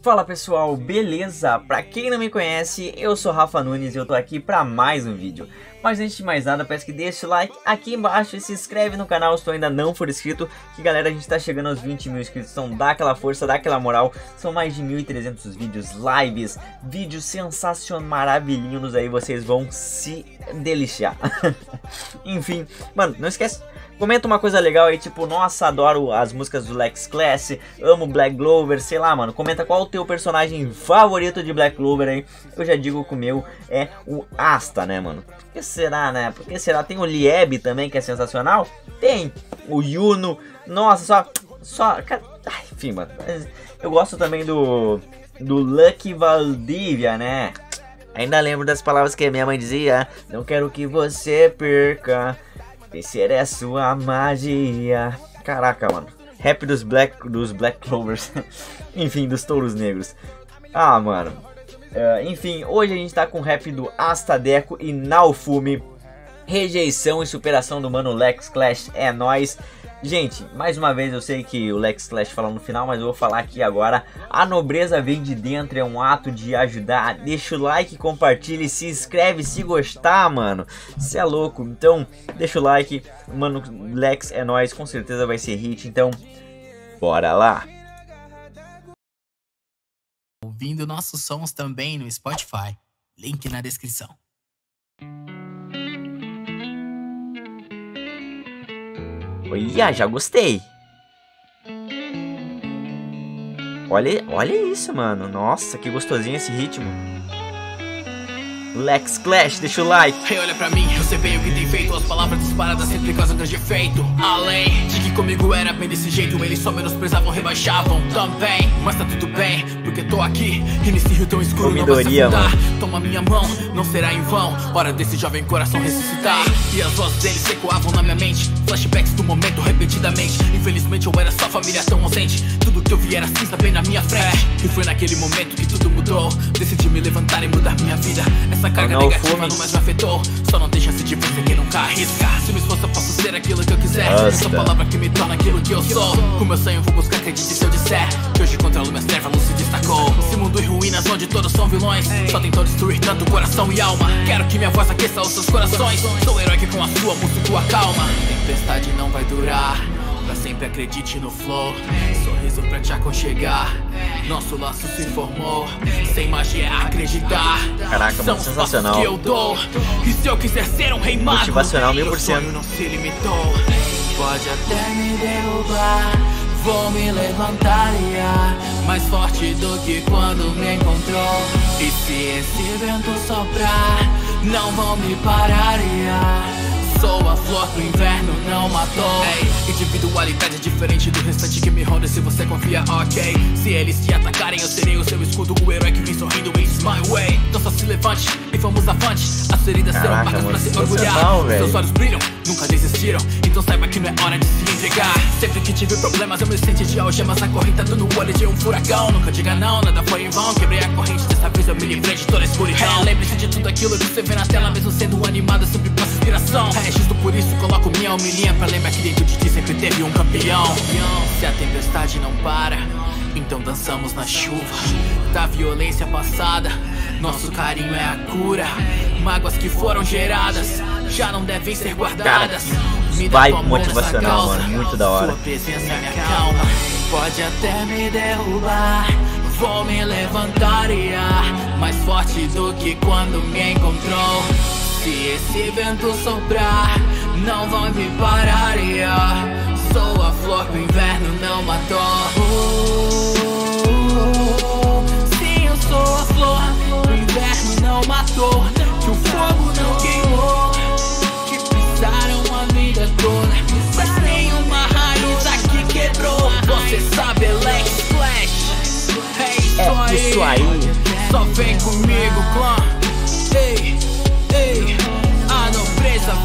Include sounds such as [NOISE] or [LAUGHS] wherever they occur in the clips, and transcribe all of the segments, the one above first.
Fala pessoal, beleza? Pra quem não me conhece, eu sou Rafa Nunes e eu tô aqui pra mais um vídeo. Mas antes de mais nada, peço que deixe o like aqui embaixo e se inscreve no canal se tu ainda não for inscrito. Que galera, a gente tá chegando aos 20 mil inscritos, então dá aquela força, dá aquela moral. São mais de 1.300 vídeos, lives, vídeos sensacionais, maravilhinhos aí, vocês vão se deliciar. [LAUGHS] Enfim, mano, não esquece Comenta uma coisa legal aí, tipo, nossa, adoro as músicas do Lex Class, amo Black Clover, sei lá, mano. Comenta qual o teu personagem favorito de Black Clover aí. Eu já digo que o meu é o Asta, né, mano? Por que será, né? Por que será? Tem o Lieb também, que é sensacional. Tem o Yuno. Nossa, só... Só... Enfim, mano. Eu gosto também do... Do Lucky Valdivia, né? Ainda lembro das palavras que minha mãe dizia. Não quero que você perca. Vencer é sua magia. Caraca, mano. Rap dos Black, dos Black Clovers. [LAUGHS] enfim, dos Touros Negros. Ah, mano. Uh, enfim, hoje a gente tá com o rap do Astadeco e Naofume. Rejeição e superação do mano Lex Clash é nós. Gente, mais uma vez eu sei que o Lex Clash falou no final, mas eu vou falar aqui agora. A nobreza vem de dentro, é um ato de ajudar. Deixa o like, compartilhe, se inscreve se gostar, mano. Você é louco. Então, deixa o like. Mano, Lex é nós, com certeza vai ser hit. Então, bora lá. Ouvindo nossos sons também no Spotify. Link na descrição. Olha, já gostei. Olha, olha isso, mano. Nossa, que gostosinho esse ritmo. Lex Clash, deixa o like. Hey, olha pra mim, eu sei bem o que tem feito. As palavras disparadas sempre causam grande efeito. Além de que comigo era bem desse jeito, eles só menosprezavam, rebaixavam também. Mas tá tudo bem, porque tô aqui e nesse rio tão escuro Comidoria, não vai se afundar. Toma minha mão, não será em vão. Hora desse jovem coração ressuscitar. E as vozes deles ecoavam na minha mente. Flashbacks do momento repetidamente. Infelizmente eu era só família tão ausente. Tudo que eu vi era cinza bem na minha frente. E foi naquele momento que tudo mudou. Decidi me levantar e mudar minha vida. Essa carga Não, negativa não mais me afetou. Só não tem chance de você quem nunca arrisca. Se me esforço, eu posso ser aquilo que eu quiser. Essa palavra que me torna aquilo que eu sou. O meu sonho vou buscar, acredite se eu disser. Que hoje controlo minhas trevas, luz se destacou. Esse mundo em ruínas onde todos são vilões. Só tentam destruir tanto coração e alma. Quero que minha voz aqueça os seus corações. Sou o herói que com a sua música a calma. Tempestade não vai durar. Sempre acredite no flow. Sorriso pra te aconchegar. Nosso laço se formou. Sem magia é acreditar. Caraca, mano, sensacional. que eu dou. E se eu quiser ser um rei mago, Motivacional, mil por meu sonho cento. não se limitou. Pode até me derrubar. Vou me levantar e ar Mais forte do que quando me encontrou E se esse vento soprar Não vão me parar e ar Sou a flor do inverno, não matou Ei, Individualidade é diferente do restante que me ronda. Se você confia, ok. Se eles te atacarem, eu serei o seu escudo. O herói que vem sorrindo, it's my way. Então só se levante e vamos avante. As feridas serão marcas pra se sensacional, orgulhar. Seus olhos brilham, nunca desistiram. Então saiba que não é hora de se entregar. Sempre que tive problemas eu me senti de algemas. Acorrentado no olho de um furacão. Nunca diga não, nada foi em vão. Quebrei a corrente, dessa vez eu me livrei de toda a escuridão. Lembre-se de tudo aquilo que você vê na tela inspiração É justo por isso coloco minha humilhinha Pra lembrar que dentro de ti sempre teve um campeão Se a tempestade não para então dançamos na chuva da violência passada. Nosso carinho é a cura. Mágoas que foram geradas já não devem ser guardadas. Me dá vibe motivacional, mano, muito da hora. Sua presença me acalma. Pode até me derrubar. Vou me levantar e ar mais forte do que quando me encontrou. Se esse vento soprar, não vai me parar ar. Sou a flor que o inverno não matou. Sim, eu sou a flor que o inverno não matou. Que o fogo não queimou. Que pisaram a vida toda. Mas nenhuma raiz aqui quebrou. Você sabe, Lex Flash. É isso, aí. Só vem comigo, clã. Ei, ei.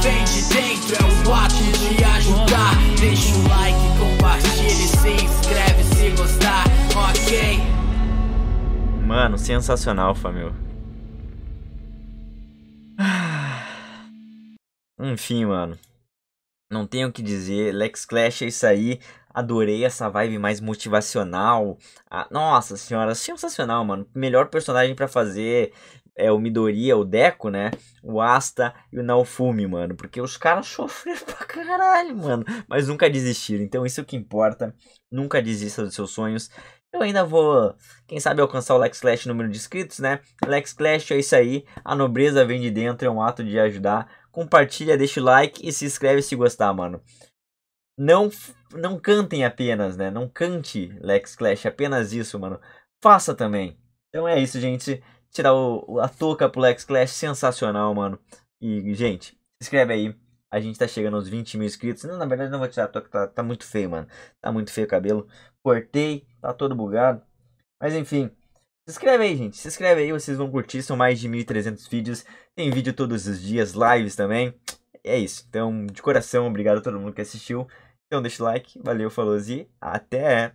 Vem de dentro. É o ato de ajudar. Deixa o like, compartilhe, se inscreve se gostar. Ok. Mano, sensacional, família. Enfim, mano. Não tenho o que dizer, Lex Clash é isso aí. Adorei essa vibe mais motivacional. Ah, nossa senhora, sensacional, mano. Melhor personagem para fazer é o Midoriya, o Deco, né? O Asta e o Naofumi, mano. Porque os caras [LAUGHS] sofreram pra caralho, mano. Mas nunca desistiram. Então isso é o que importa. Nunca desista dos seus sonhos. Eu ainda vou, quem sabe, alcançar o Lex Clash número de inscritos, né? Lex Clash é isso aí. A nobreza vem de dentro, é um ato de ajudar. Compartilha, deixa o like e se inscreve se gostar, mano. Não, não cantem apenas, né? Não cante Lex Clash, apenas isso, mano. Faça também. Então é isso, gente tirar o, a touca pro Lex Clash, sensacional, mano. E, gente, se inscreve aí. A gente tá chegando aos 20 mil inscritos. Não, na verdade, não vou tirar a touca, tá, tá muito feio, mano. Tá muito feio o cabelo. Cortei, tá todo bugado. Mas enfim, se inscreve aí, gente. Se inscreve aí, vocês vão curtir. São mais de 1.300 vídeos. Tem vídeo todos os dias, lives também. É isso. Então, de coração, obrigado a todo mundo que assistiu. Então, deixa o like. Valeu, falou e até!